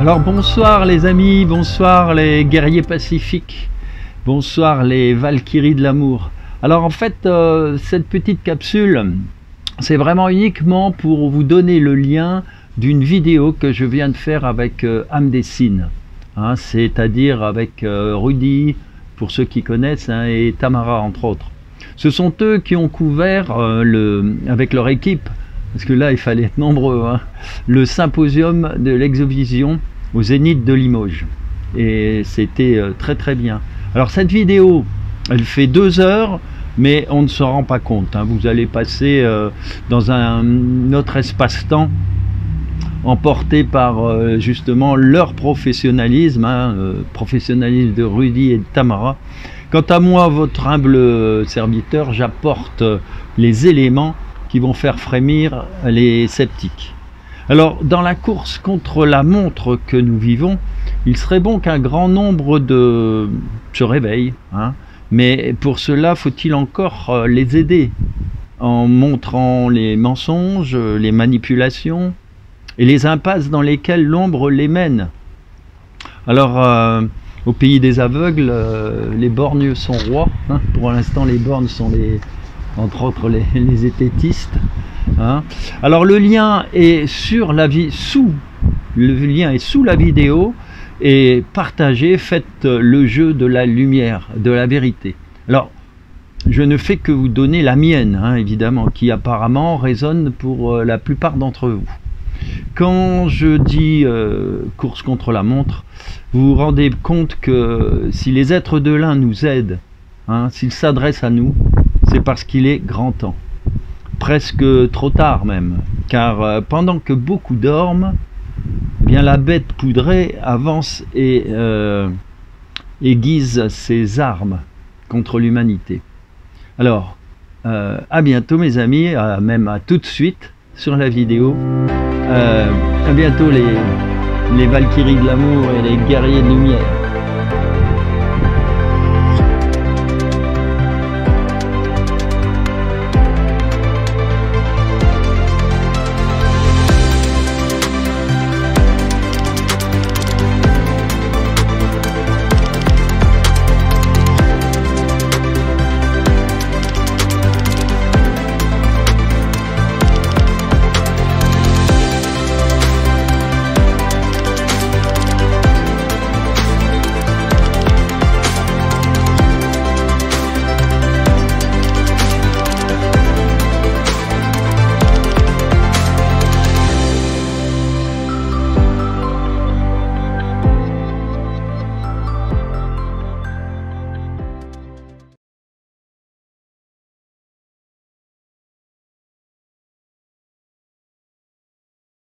Alors bonsoir les amis, bonsoir les guerriers pacifiques, bonsoir les valkyries de l'amour. Alors en fait, euh, cette petite capsule, c'est vraiment uniquement pour vous donner le lien d'une vidéo que je viens de faire avec euh, hein, c'est-à-dire avec euh, Rudy, pour ceux qui connaissent, hein, et Tamara entre autres. Ce sont eux qui ont couvert le, avec leur équipe parce que là il fallait être nombreux, hein. le symposium de l'exovision au Zénith de Limoges. Et c'était euh, très très bien. Alors cette vidéo, elle fait deux heures, mais on ne se rend pas compte. Hein. Vous allez passer euh, dans un autre espace-temps emporté par euh, justement leur professionnalisme, hein, professionnalisme de Rudy et de Tamara. Quant à moi, votre humble serviteur, j'apporte les éléments qui vont faire frémir les sceptiques. Alors, dans la course contre la montre que nous vivons, il serait bon qu'un grand nombre de se réveillent, hein. mais pour cela, faut-il encore euh, les aider en montrant les mensonges, les manipulations et les impasses dans lesquelles l'ombre les mène? Alors, euh, au pays des aveugles, euh, les borgnes sont rois. Hein. pour l'instant, les bornes sont les, entre autres les, les ététistes. Hein. Alors le lien est sur la vie sous le lien est sous la vidéo et partagez, faites le jeu de la lumière, de la vérité. Alors je ne fais que vous donner la mienne, hein, évidemment, qui apparemment résonne pour euh, la plupart d'entre vous. Quand je dis euh, course contre la montre, vous vous rendez compte que si les êtres de l'un nous aident, hein, s'ils s'adressent à nous, c'est parce qu'il est grand temps. Presque trop tard même, car euh, pendant que beaucoup dorment, eh bien la bête poudrée avance et euh, aiguise ses armes contre l'humanité. Alors, euh, à bientôt mes amis, même à tout de suite sur la vidéo. à bientôt les, les Valkyries de l'amour et les guerriers de lumière.